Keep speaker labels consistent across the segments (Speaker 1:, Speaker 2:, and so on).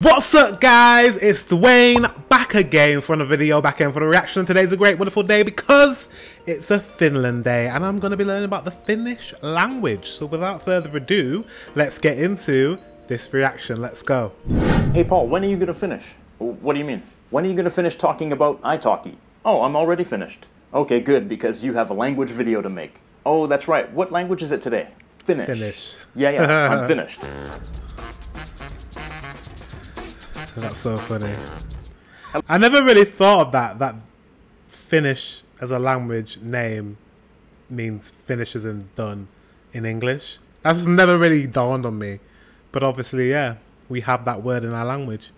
Speaker 1: What's up guys, it's Dwayne back again for another video, back in for the reaction. Today's a great wonderful day because it's a Finland day and I'm going to be learning about the Finnish language. So without further ado, let's get into this reaction. Let's go.
Speaker 2: Hey Paul, when are you going to finish? What do you mean? When are you going to finish talking about italki? Oh, I'm already finished. Okay, good, because you have a language video to make. Oh, that's right. What language is it today? Finnish.
Speaker 1: Finnish.
Speaker 2: Yeah, yeah, I'm finished.
Speaker 1: That's so funny. I never really thought of that. That Finnish as a language name means finish as in done in English. That's never really dawned on me. But obviously, yeah, we have that word in our language.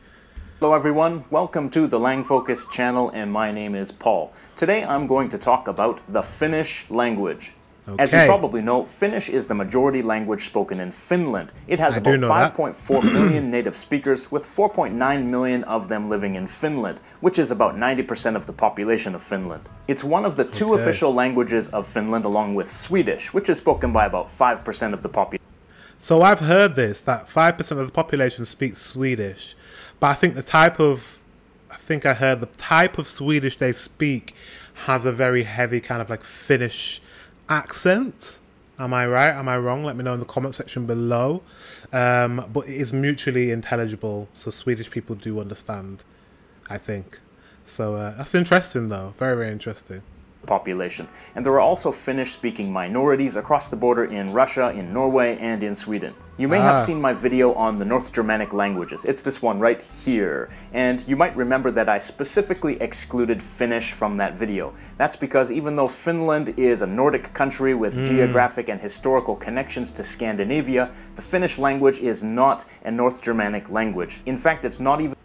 Speaker 2: Hello everyone, welcome to the Langfocus channel and my name is Paul. Today I'm going to talk about the Finnish language. Okay. As you probably know, Finnish is the majority language spoken in Finland. It has I about 5.4 million native speakers, with 4.9 million of them living in Finland, which is about 90% of the population of Finland. It's one of the two okay. official languages of Finland, along with Swedish, which is spoken by about 5% of the population.
Speaker 1: So I've heard this, that 5% of the population speaks Swedish, but I think the type of I think I heard the type of Swedish they speak has a very heavy kind of like Finnish accent. Am I right? Am I wrong? Let me know in the comment section below. Um, but it is mutually intelligible, so Swedish people do understand, I think. So uh, that's interesting, though. Very, very interesting
Speaker 2: population. And there are also Finnish-speaking minorities across the border in Russia, in Norway, and in Sweden. You may ah. have seen my video on the North Germanic languages. It's this one right here. And you might remember that I specifically excluded Finnish from that video. That's because even though Finland is a Nordic country with mm. geographic and historical connections to Scandinavia, the Finnish language is not a North Germanic language. In fact, it's not even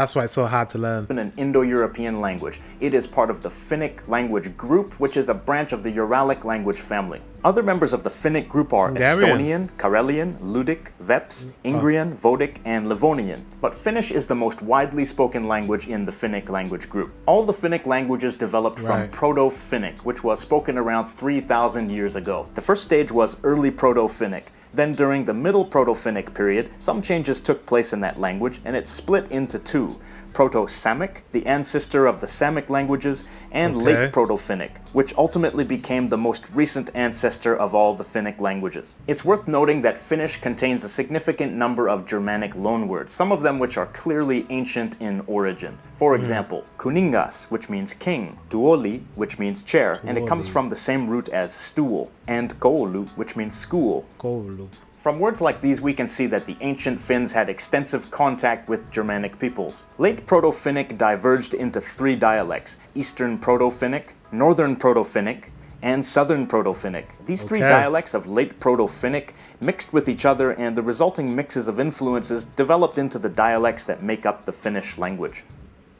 Speaker 1: that's why it's so hard to learn.
Speaker 2: An Indo-European language. It is part of the Finnic language group, which is a branch of the Uralic language family. Other members of the Finnic group are Hungarian. Estonian, Karelian, Ludic, Veps, Ingrian, oh. Votic, and Livonian. But Finnish is the most widely spoken language in the Finnic language group. All the Finnic languages developed right. from Proto-Finnic, which was spoken around 3,000 years ago. The first stage was early Proto-Finnic, then during the Middle Proto-Finnic period, some changes took place in that language and it split into two. Proto-Samic, the ancestor of the Samic languages, and okay. Late Proto-Finnic, which ultimately became the most recent ancestor of all the Finnic languages. It's worth noting that Finnish contains a significant number of Germanic loanwords, some of them which are clearly ancient in origin. For hmm. example, mm. kuningas, which means king, tuoli, which means chair, tuoli. and it comes from the same root as stool, and koulu, which means school.
Speaker 1: Koulu.
Speaker 2: From words like these, we can see that the ancient Finns had extensive contact with Germanic peoples. Late Proto-Finnic diverged into three dialects, Eastern Proto-Finnic, Northern Proto-Finnic, and Southern Proto-Finnic. These okay. three dialects of late Proto-Finnic mixed with each other and the resulting mixes of influences developed into the dialects that make up the Finnish language.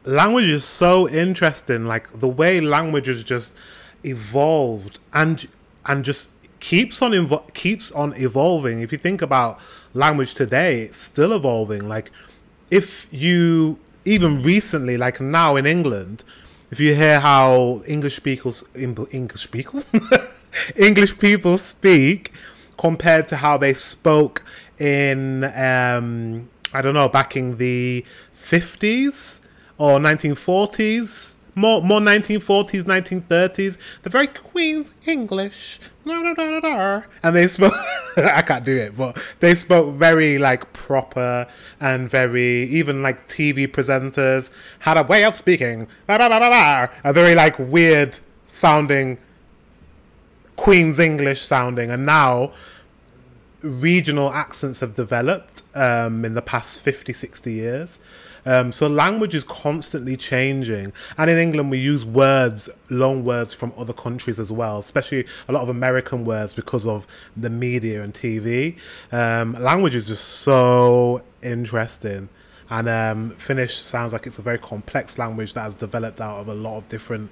Speaker 1: Language is so interesting, like the way language languages just evolved and and just keeps on evo- keeps on evolving. If you think about language today, it's still evolving. Like if you even recently, like now in England, if you hear how English speakers English people English people speak compared to how they spoke in um, I don't know back in the fifties or nineteen forties more more 1940s 1930s the very queen's english. And they spoke i can't do it but they spoke very like proper and very even like tv presenters had a way of speaking. A very like weird sounding queen's english sounding. And now regional accents have developed um, in the past 50 60 years um, so language is constantly changing, and in England we use words, long words from other countries as well, especially a lot of American words because of the media and TV. Um, language is just so interesting. And um, Finnish sounds like it's a very complex language that has developed out of a lot of different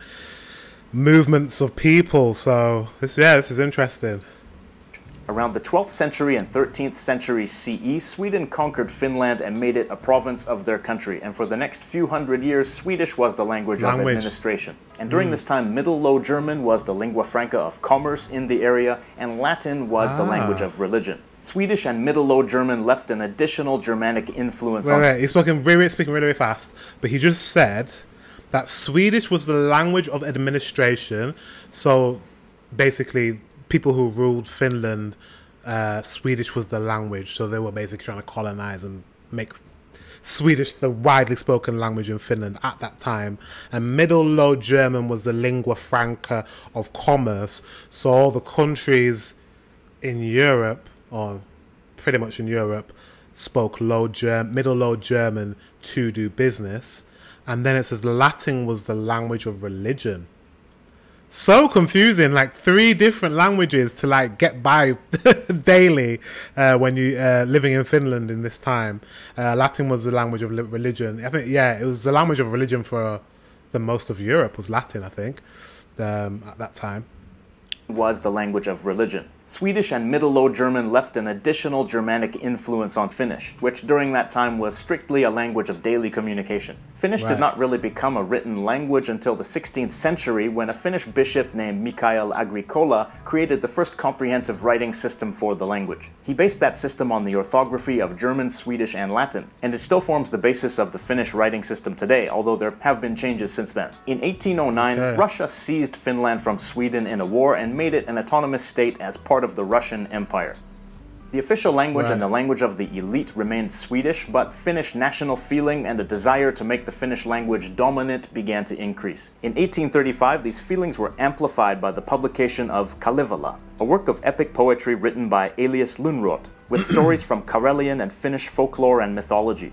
Speaker 1: movements of people. So this, yeah, this is interesting.
Speaker 2: Around the 12th century and 13th century CE, Sweden conquered Finland and made it a province of their country. And for the next few hundred years, Swedish was the language, language. of administration. And during mm. this time, Middle Low German was the lingua franca of commerce in the area, and Latin was ah. the language of religion. Swedish and Middle Low German left an additional Germanic influence
Speaker 1: wait,
Speaker 2: on.
Speaker 1: Wait, he's speaking really, speaking really, really fast, but he just said that Swedish was the language of administration. So basically, people who ruled Finland, uh, Swedish was the language. So they were basically trying to colonize and make Swedish the widely spoken language in Finland at that time. And Middle Low German was the lingua franca of commerce. So all the countries in Europe or pretty much in Europe, spoke Low German, Middle Low German to do business, and then it says Latin was the language of religion. So confusing, like three different languages to like get by daily uh, when you uh, living in Finland in this time. Uh, Latin was the language of religion. I think yeah, it was the language of religion for the most of Europe was Latin. I think um, at that time
Speaker 2: was the language of religion. Swedish and Middle Low German left an additional Germanic influence on Finnish, which during that time was strictly a language of daily communication. Finnish right. did not really become a written language until the 16th century when a Finnish bishop named Mikael Agricola created the first comprehensive writing system for the language. He based that system on the orthography of German, Swedish, and Latin, and it still forms the basis of the Finnish writing system today, although there have been changes since then. In 1809, okay. Russia seized Finland from Sweden in a war and made it an autonomous state as part part of the Russian Empire. The official language right. and the language of the elite remained Swedish, but Finnish national feeling and a desire to make the Finnish language dominant began to increase. In 1835, these feelings were amplified by the publication of Kalevala, a work of epic poetry written by Elias Lönnrot, with stories from Karelian and Finnish folklore and mythology.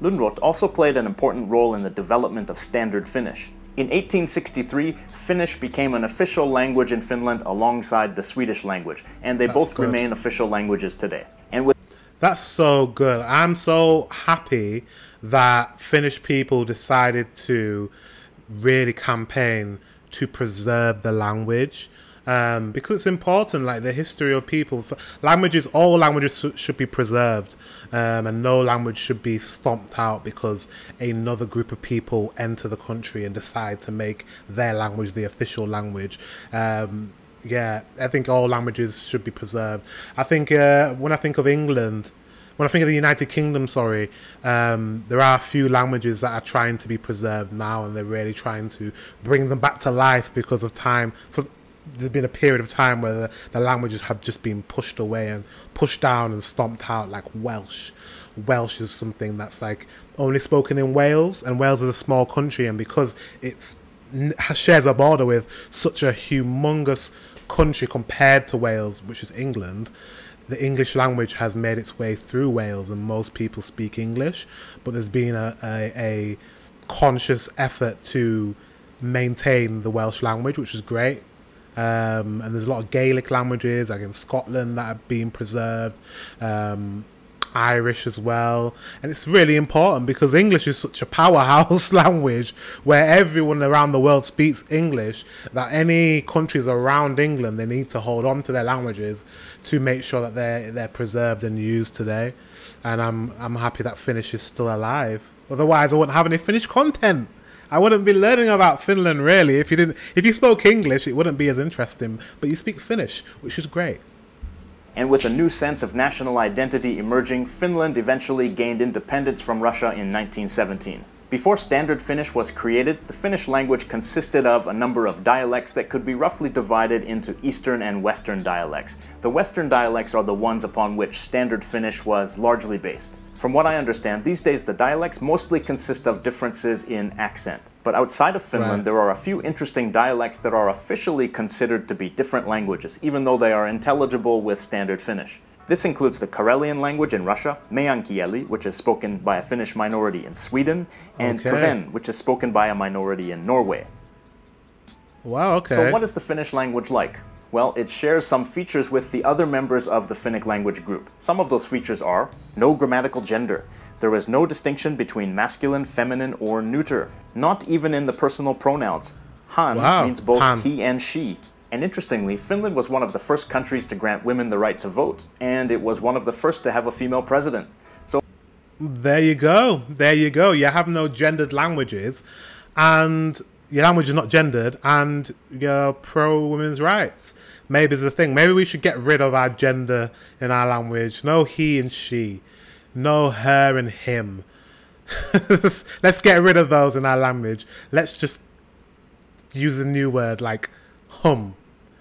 Speaker 2: Lönnrot also played an important role in the development of Standard Finnish. In 1863, Finnish became an official language in Finland alongside the Swedish language, and they That's both good. remain official languages today. And with
Speaker 1: That's so good. I'm so happy that Finnish people decided to really campaign to preserve the language um, because it's important, like the history of people. Languages, all languages should be preserved, um, and no language should be stomped out because another group of people enter the country and decide to make their language the official language. Um, yeah, I think all languages should be preserved. I think uh, when I think of England, when I think of the United Kingdom, sorry, um, there are a few languages that are trying to be preserved now, and they're really trying to bring them back to life because of time. For there's been a period of time where the, the, languages have just been pushed away and pushed down and stomped out, like Welsh. Welsh is something that's like only spoken in Wales, and Wales is a small country, and because it's shares a border with such a humongous country compared to Wales, which is England, the English language has made its way through Wales, and most people speak English. But there's been a, a, a conscious effort to maintain the Welsh language, which is great. Um, and there's a lot of Gaelic languages, like in Scotland, that are being preserved. Um, Irish as well. And it's really important because English is such a powerhouse language where everyone around the world speaks English that any countries around England they need to hold on to their languages to make sure that they're they're preserved and used today. And I'm I'm happy that Finnish is still alive. Otherwise I wouldn't have any Finnish content. I wouldn't be learning about Finland really if you didn't. If you spoke English, it wouldn't be as interesting. But you speak Finnish, which is great.
Speaker 2: And with a new sense of national identity emerging, Finland eventually gained independence from Russia in 1917. Before Standard Finnish was created, the Finnish language consisted of a number of dialects that could be roughly divided into Eastern and Western dialects. The Western dialects are the ones upon which Standard Finnish was largely based. From what I understand, these days the dialects mostly consist of differences in accent. But outside of Finland, right. there are a few interesting dialects that are officially considered to be different languages, even though they are intelligible with Standard Finnish. This includes the Karelian language in Russia, Meänkieli, which is spoken by a Finnish minority in Sweden, and okay. Kven, which is spoken by a minority in Norway.
Speaker 1: Wow, okay.
Speaker 2: So what is the Finnish language like? Well, it shares some features with the other members of the Finnic language group. Some of those features are no grammatical gender. There is no distinction between masculine, feminine, or neuter, not even in the personal pronouns. Hän wow. means both Han. he and she. And interestingly, Finland was one of the first countries to grant women the right to vote, and it was one of the first to have a female president. So
Speaker 1: there you go. There you go. You have no gendered languages. And your language is not gendered and you're pro women's rights. Maybe it's a thing. Maybe we should get rid of our gender in our language. No he and she. No her and him. Let's get rid of those in our language. Let's just use a new word like hum.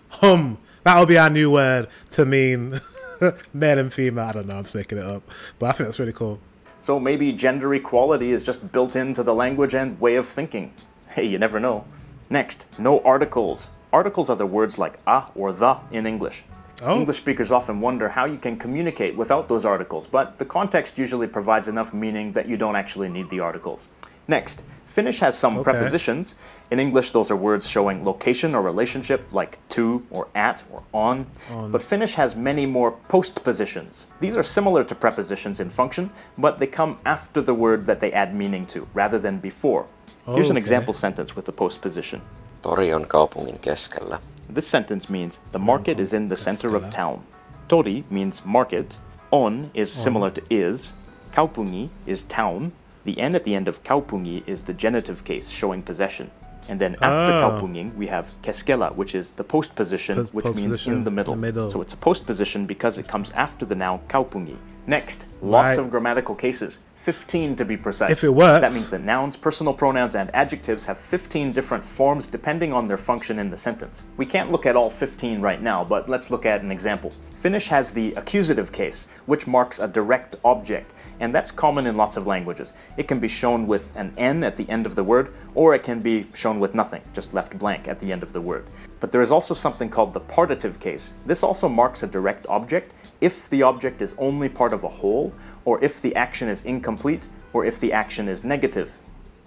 Speaker 1: Hum. That'll be our new word to mean male and female. I don't know, I'm just making it up. But I think that's really cool.
Speaker 2: So maybe gender equality is just built into the language and way of thinking. Hey, you never know. Next, no articles. Articles are the words like a or the in English. Oh. English speakers often wonder how you can communicate without those articles, but the context usually provides enough meaning that you don't actually need the articles. Next, Finnish has some okay. prepositions. In English, those are words showing location or relationship, like to or at or on. on. But Finnish has many more postpositions. These are similar to prepositions in function, but they come after the word that they add meaning to, rather than before. Here's an example sentence with the postposition.
Speaker 3: Tori on kaupungin keskellä.
Speaker 2: This sentence means the market is in the center of town. Tori means market. On is similar to is. Kaupungi is town. The n at the end of kaupungi is the genitive case showing possession. And then after kaupunging, we have keskellä, which is the postposition, which means in the middle. the middle. So it's a postposition because it comes after the noun kaupungi. Next, lots right. of grammatical cases. 15 to be precise.
Speaker 1: If it works.
Speaker 2: That means that nouns, personal pronouns, and adjectives have 15 different forms depending on their function in the sentence. We can't look at all 15 right now, but let's look at an example. Finnish has the accusative case, which marks a direct object, and that's common in lots of languages. It can be shown with an N at the end of the word, or it can be shown with nothing, just left blank at the end of the word. But there is also something called the partitive case. This also marks a direct object if the object is only part of a whole, or if the action is incomplete, or if the action is negative.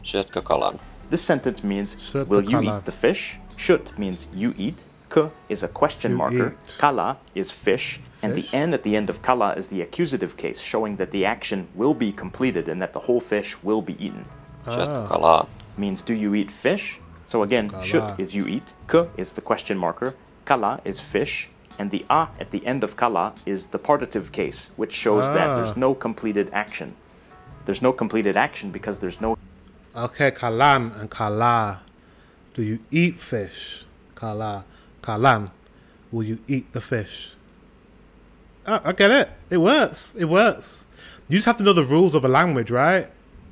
Speaker 3: Syötkö kalan?
Speaker 2: This sentence means, Syötkö will you eat the fish? Syöt means you eat. K is a question you marker. Eat. Kala is fish. fish. And the n at the end of kala is the accusative case, showing that the action will be completed and that the whole fish will be eaten.
Speaker 3: Ah. kala?
Speaker 2: Means do you eat fish? So again, syöt is you eat. K is the question marker. Kala is fish. And the a at the end of kala is the partitive case, which shows ah. that there's no completed action. There's no completed action because there's no.
Speaker 1: Okay, kalan and kala. Do you eat fish? Kala. Kalan. Will you eat the fish? Oh, I get it. It works. It works. You just have to know the rules of a language, right?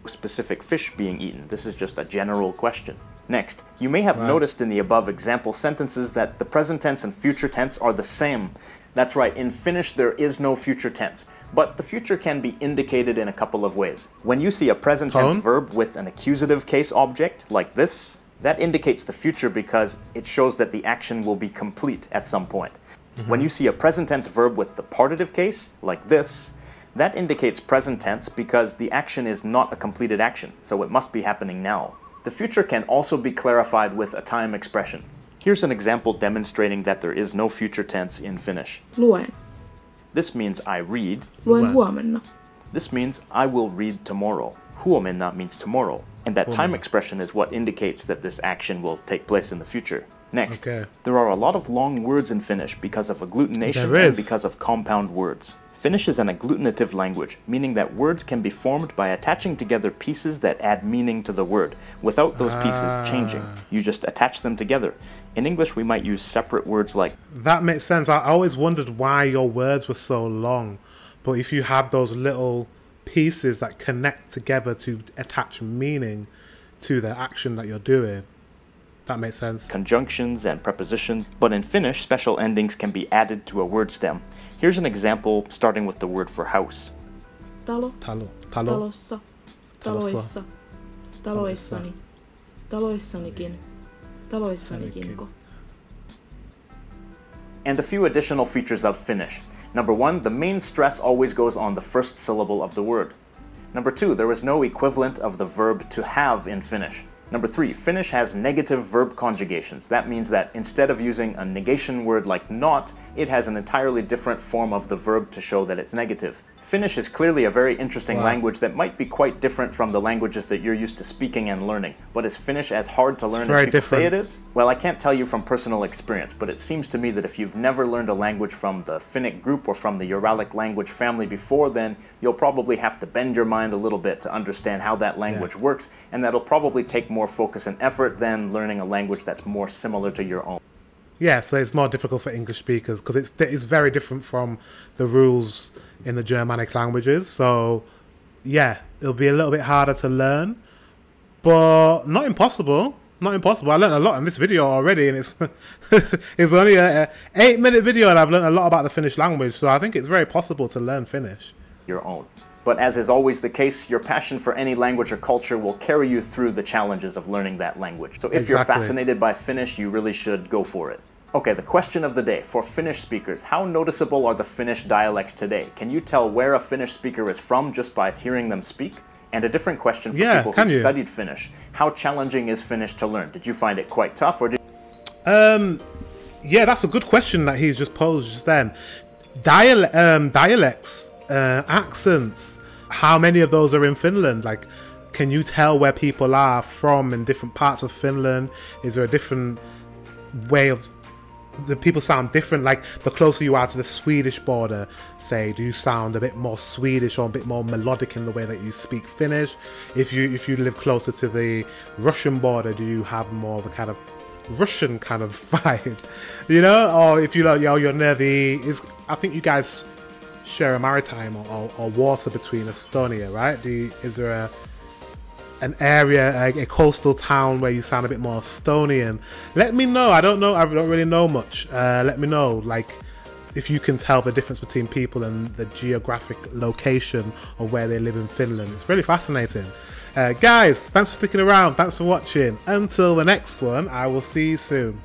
Speaker 2: Specific fish being eaten. This is just a general question. Next, you may have right. noticed in the above example sentences that the present tense and future tense are the same. That's right, in Finnish there is no future tense, but the future can be indicated in a couple of ways. When you see a present Tone? tense verb with an accusative case object, like this, that indicates the future because it shows that the action will be complete at some point. Mm-hmm. When you see a present tense verb with the partitive case, like this, that indicates present tense because the action is not a completed action, so it must be happening now. The future can also be clarified with a time expression. Here's an example demonstrating that there is no future tense in Finnish.
Speaker 4: Luen.
Speaker 2: This means I read.
Speaker 4: Luen huomenna.
Speaker 2: This means I will read tomorrow. Huomenna means tomorrow. And that time expression is what indicates that this action will take place in the future. Next, okay. there are a lot of long words in Finnish because of agglutination and because of compound words. Finnish is an agglutinative language, meaning that words can be formed by attaching together pieces that add meaning to the word, without those pieces ah. changing. You just attach them together. In English, we might use separate words like.
Speaker 1: That makes sense. I always wondered why your words were so long, but if you have those little pieces that connect together to attach meaning to the action that you're doing, that makes sense.
Speaker 2: Conjunctions and prepositions, but in Finnish, special endings can be added to a word stem. Here's an example starting with the word for house.
Speaker 4: Talo.
Speaker 1: Talo. Talo.
Speaker 4: Talossa. Taloissa. Taloissani. Taloissanikin. Taloissanikinko.
Speaker 2: And a few additional features of Finnish. Number one, the main stress always goes on the first syllable of the word. Number two, there is no equivalent of the verb to have in Finnish. Number three, Finnish has negative verb conjugations. That means that instead of using a negation word like not, it has an entirely different form of the verb to show that it's negative. Finnish is clearly a very interesting
Speaker 1: Wow.
Speaker 2: language that might be quite different from the languages that you're used to speaking and learning. But is Finnish as hard to learn as people say it is? Well, I can't tell you from personal experience, but it seems to me that if you've never learned a language from the Finnic group or from the Uralic language family before, then you'll probably have to bend your mind a little bit to understand how that language works, and that'll probably take more focus and effort than learning a language that's more similar to your own.
Speaker 1: Yeah, so it's more difficult for English speakers because it's it's very different from the rules in the Germanic languages. So yeah, it'll be a little bit harder to learn, but not impossible. Not impossible. I learned a lot in this video already, and it's it's only a, a eight minute video, and I've learned a lot about the Finnish language. So I think it's very possible to learn Finnish.
Speaker 2: your own. But as is always the case, your passion for any language or culture will carry you through the challenges of learning that language. So if you're fascinated by Finnish, you really should go for it. Okay, the question of the day for Finnish speakers How noticeable are the Finnish dialects today? Can you tell where a Finnish speaker is from just by hearing them speak? And a different question for
Speaker 1: Yeah,
Speaker 2: people who
Speaker 1: you?
Speaker 2: studied Finnish How challenging is Finnish to learn? Did you find it quite tough, or did
Speaker 1: Um, yeah, that's a good question that he's just posed just then. Dial- um, dialects, uh, accents. How many of those are in Finland? Like, can you tell where people are from in different parts of Finland? Is there a different way of the people sound different? Like the closer you are to the Swedish border, say, do you sound a bit more Swedish or a bit more melodic in the way that you speak Finnish? If you if you live closer to the Russian border, do you have more of a kind of Russian kind of vibe, you know, or if you know, yo, you're near the is I think you guys share a maritime or, or, or water between Estonia, right? Do you, is there a an area, a, a coastal town where you sound a bit more Estonian? Let me know. I don't know. I don't really know much. Uh, let me know, like if you can tell the difference between people and the geographic location of where they live in Finland. It's really fascinating. Uh, guys, thanks for sticking around. Thanks for watching. Until the next one, I will see you soon.